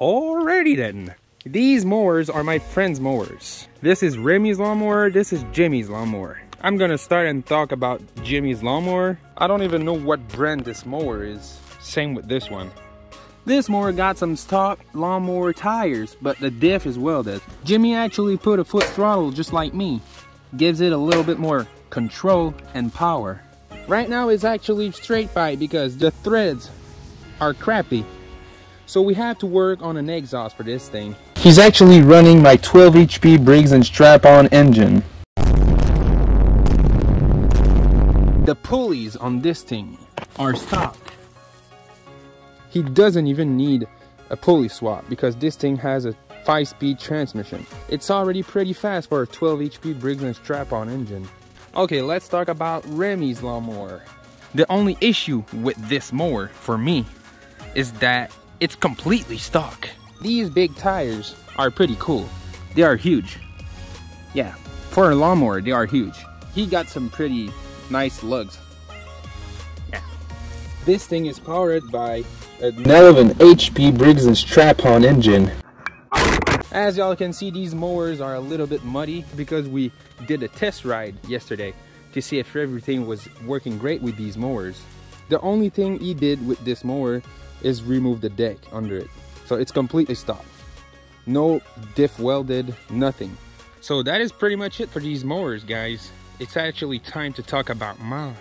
Alrighty then. These mowers are my friend's mowers. This is Remy's lawnmower, this is Jimmy's lawnmower. I'm gonna start and talk about Jimmy's lawnmower. I don't even know what brand this mower is. Same with this one. This mower got some stock lawnmower tires, but the diff is welded. Jimmy actually put a foot throttle just like me. Gives it a little bit more control and power. Right now it's actually straight pipe because the threads are crappy. So we have to work on an exhaust for this thing. He's actually running my 12 HP Briggs and Stratton engine. The pulleys on this thing are stock. He doesn't even need a pulley swap because this thing has a 5-speed transmission. It's already pretty fast for a 12 HP Briggs and Stratton engine. Okay, let's talk about Remy's lawnmower. The only issue with this mower, for me, is that it's completely stock. These big tires are pretty cool. They are huge. Yeah, for a lawnmower, they are huge. He got some pretty nice lugs. Yeah. This thing is powered by an 11 HP Briggs & Stratton engine. As y'all can see, these mowers are a little bit muddy because we did a test ride yesterday to see if everything was working great with these mowers. The only thing he did with this mower is remove the deck under it. So it's completely stopped. No diff welded, nothing. So that is pretty much it for these mowers, guys. It's actually time to talk about mine.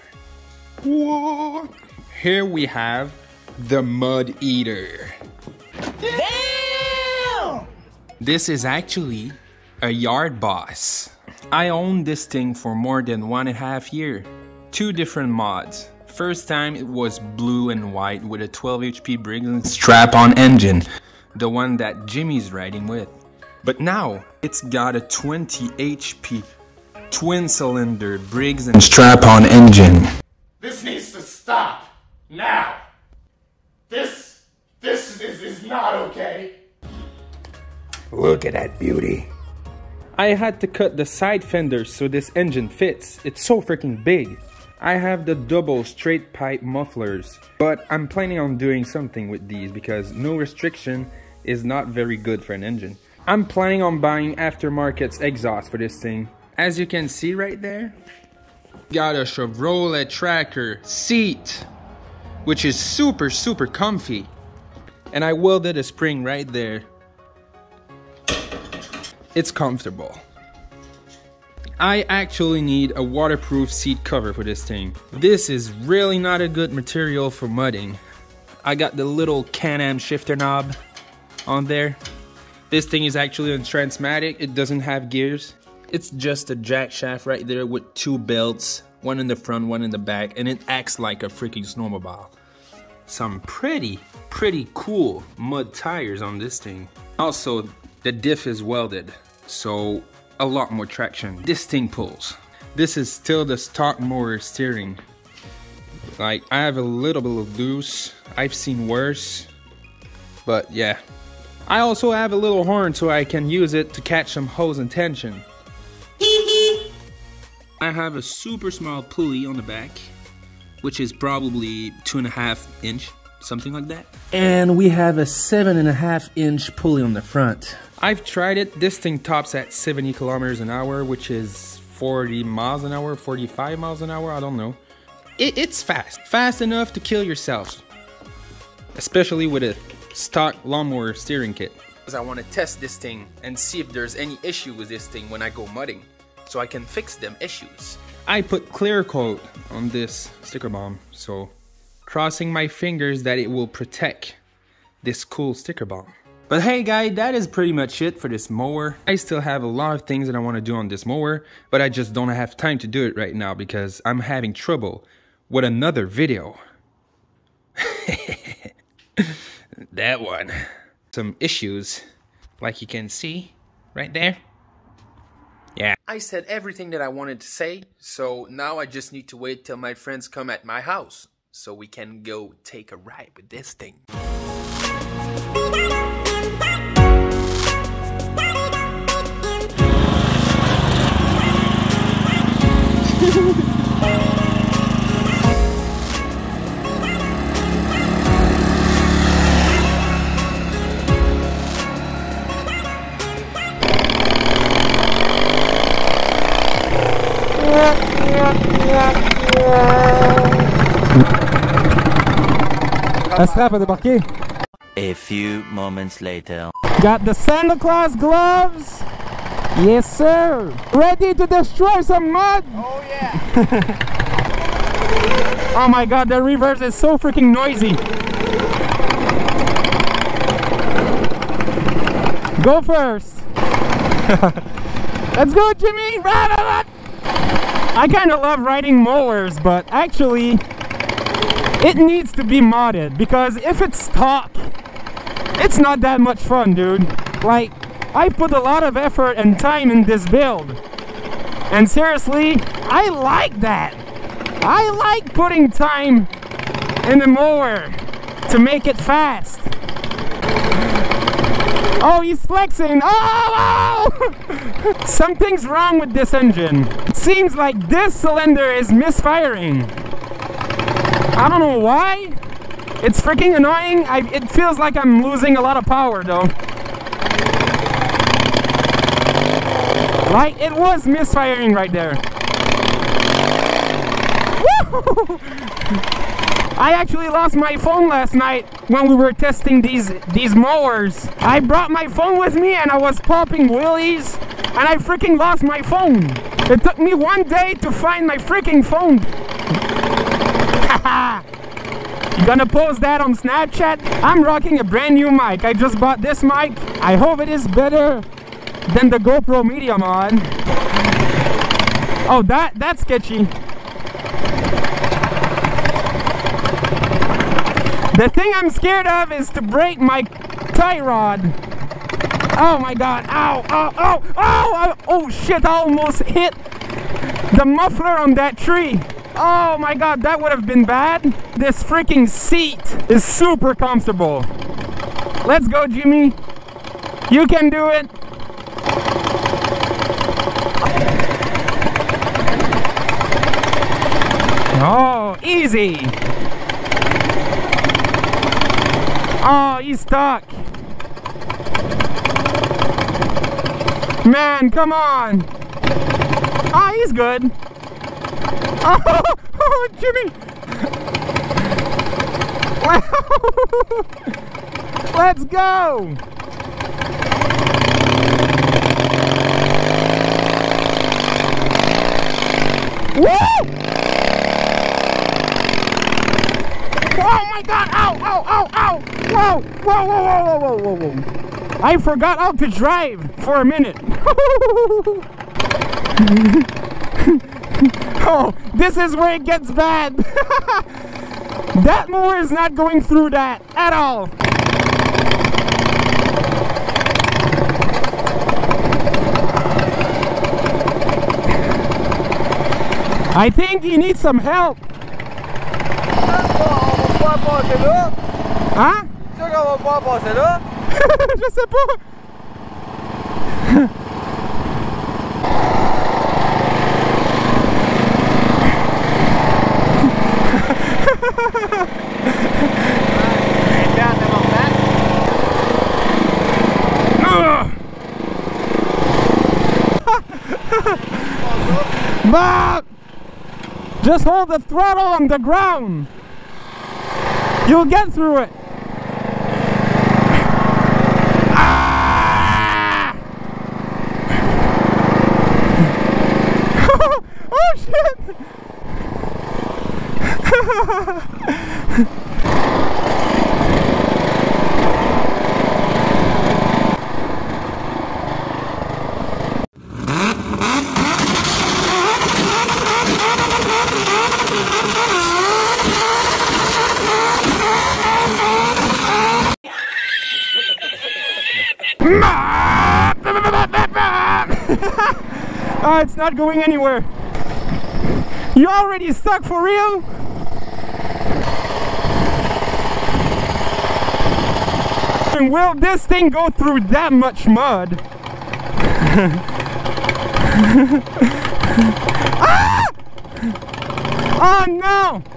Whoa! Here we have the Mud Eater. Damn! This is actually a yard boss. I owned this thing for more than one and a half year. Two different mods. First time it was blue and white with a 12 HP Briggs and Stratton engine, the one that Jimmy's riding with. But now it's got a 20 HP twin cylinder Briggs and Stratton engine. This needs to stop now. This this is, is not okay. Look at that beauty. I had to cut the side fenders so this engine fits. It's so freaking big. I have the double straight pipe mufflers, but I'm planning on doing something with these because no restriction is not very good for an engine. I'm planning on buying aftermarket's exhaust for this thing. As you can see right there, got a Chevrolet Tracker seat, which is super, super comfy. And I welded a spring right there. It's comfortable. I actually need a waterproof seat cover for this thing. This is really not a good material for mudding. I got the little Can-Am shifter knob on there. This thing is actually a Transmatic. It doesn't have gears. It's just a jack shaft right there with two belts, one in the front, one in the back, and it acts like a freaking snowmobile. Some pretty, pretty cool mud tires on this thing. Also, the diff is welded, so a lot more traction. This thing pulls. This is still the stock mower steering. Like, I have a little bit of loose. I've seen worse. But yeah. I also have a little horn so I can use it to catch some hose and tension. I have a super small pulley on the back, which is probably two and a half inch, something like that. And we have a seven and a half inch pulley on the front. I've tried it. This thing tops at 70 kilometers an hour, which is 40 miles an hour, 45 miles an hour, I don't know. It, it's fast. Fast enough to kill yourself. Especially with a stock lawnmower steering kit. Because I want to test this thing and see if there's any issue with this thing when I go mudding. So I can fix them issues. I put clear coat on this sticker bomb. So crossing my fingers that it will protect this cool sticker bomb. But hey guys, that is pretty much it for this mower. I still have a lot of things that I want to do on this mower, but I just don't have time to do it right now because I'm having trouble with another video. that one. Some issues, like you can see right there. Yeah. I said everything that I wanted to say, so now I just need to wait till my friends come at my house so we can go take a ride with this thing. Astra a débarqué. A few moments later. Got the Santa Claus gloves. Yes, sir. Ready to destroy some mud. Oh yeah. Oh my god, the reverse is so freaking noisy. Go first. Let's go, Jimmy. I kind of love riding mowers, but actually, it needs to be modded because if it's stock, it's not that much fun, dude. Like, I put a lot of effort and time in this build. And seriously, I like that. I like putting time in the mower to make it fast. Oh, he's flexing. Oh, oh! Something's wrong with this engine. It seems like this cylinder is misfiring. I don't know why. It's freaking annoying. I, it feels like I'm losing a lot of power though. Like, it was misfiring right there. I actually lost my phone last night when we were testing these these mowers. I brought my phone with me and I was popping wheelies and I freaking lost my phone. It took me one day to find my freaking phone. you gonna post that on Snapchat? I'm rocking a brand new mic. I just bought this mic. I hope it is better than the GoPro Medium on. Oh, that that's sketchy. The thing I'm scared of is to break my tie rod. Oh my god, ow, ow, ow, ow, oh shit, I almost hit the muffler on that tree. Oh my god, that would have been bad. This freaking seat is super comfortable. Let's go, Jimmy. You can do it. Oh, easy. Oh, he's stuck. Man, come on. Oh, he's good. Oh, oh Jimmy. Let's go. Woo! Oh my god! Ow! Ow! Ow! Ow! Whoa! Whoa! Whoa! Whoa! Whoa! Whoa! Whoa! I forgot how to drive for a minute. oh, this is where it gets bad. that mower is not going through that at all. I think he needs some help. On va pas. Hein? C'est sûr qu'on va pas passer là. Je sais pas. Just hold the throttle on the ground. You'll get through it. Ah! oh shit! it's not going anywhere. You already stuck for real? And will this thing go through that much mud? ah! Oh no!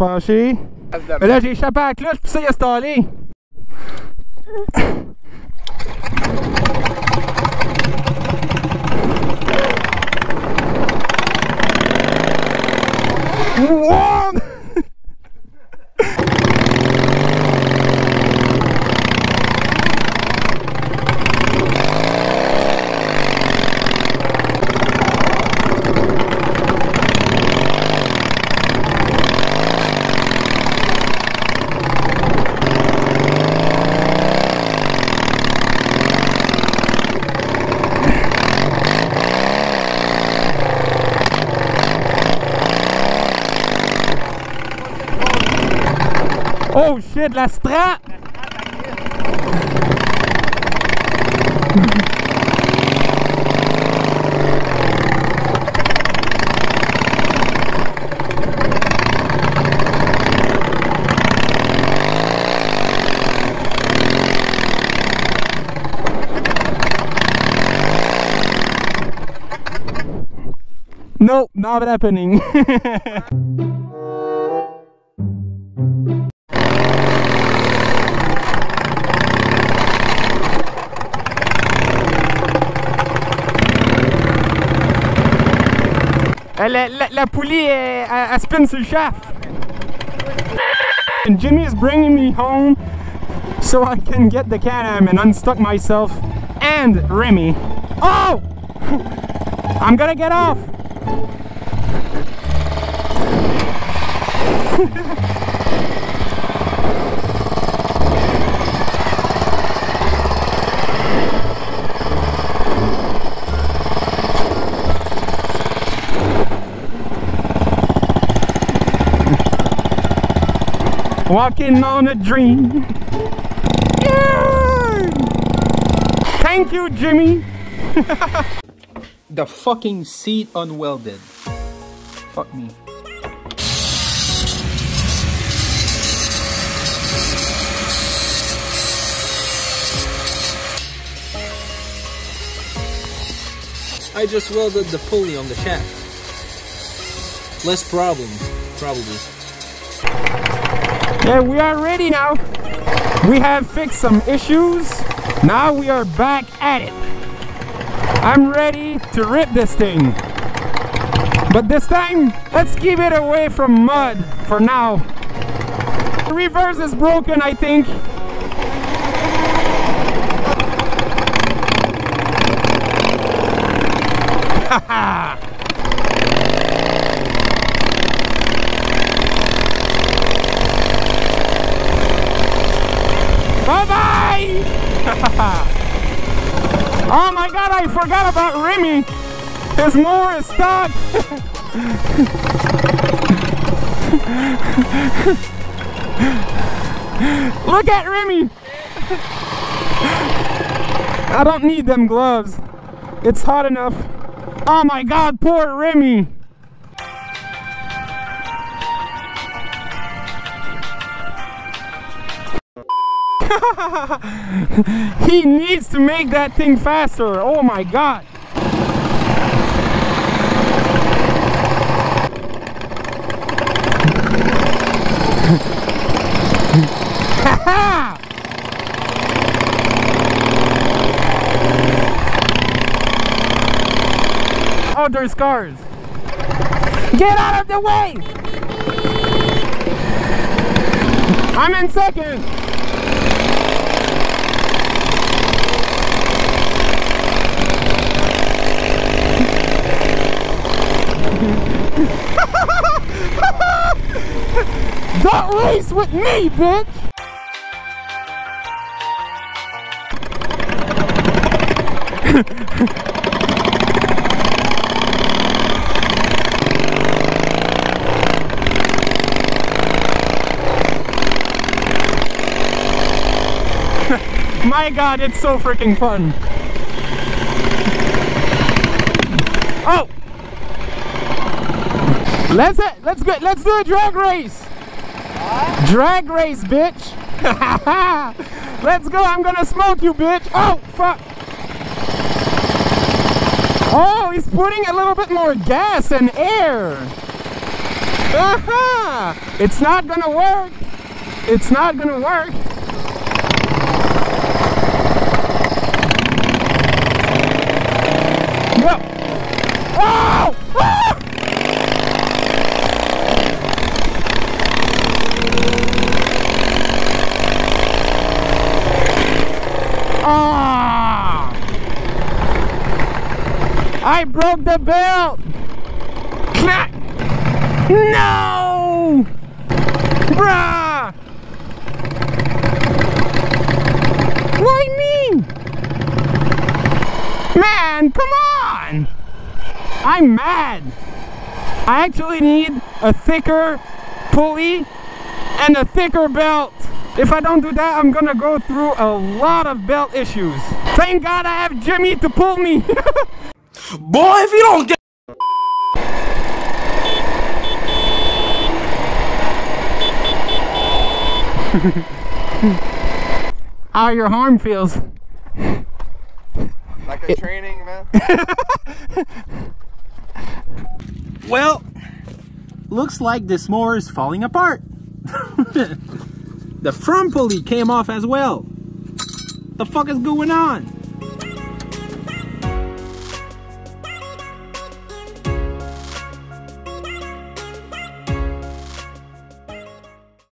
Penché. Mais là, j'ai échappé à la cloche, puis ça, il a stallé. Oh shit, la strat! Nope, not happening. La, la, la poulie, elle, spin sur le. And Jimmy is bringing me home so I can get the Can-Am and unstuck myself and Remy. Oh! I'm gonna get off. Walking on a dream. Yay! Thank you, Jimmy. The fucking seat unwelded. Fuck me. I just welded the pulley on the shaft. Less problem, probably. Yeah, we are ready now. We have fixed some issues. Now we are back at it. I'm ready to rip this thing. But this time, let's keep it away from mud for now. The reverse is broken, I think. Bye oh my god, I forgot about Remy! His mower is stuck! Look at Remy! I don't need them gloves. It's hot enough. Oh my god, poor Remy! he needs to make that thing faster. Oh my god. oh, there's cars. Get out of the way! I'm in second. Don't race with me, bitch! My god, it's so freaking fun. Oh! Let's let's go let's do a drag race. Drag race, bitch. let's go. I'm gonna smoke you, bitch. Oh fuck. Oh, he's putting a little bit more gas and air. Aha! It's not gonna work. It's not gonna work. Go. Oh! Ah! Ah! I broke the belt! No! Bruh! Me? Man, come on! I'm mad! I actually need a thicker pulley and a thicker belt. If I don't do that, I'm gonna go through a lot of belt issues. Thank God I have Jimmy to pull me. Boy, if you don't get How your arm feels. Like a training, man. Well, looks like this mower is falling apart. the front pulley came off as well. The fuck is going on?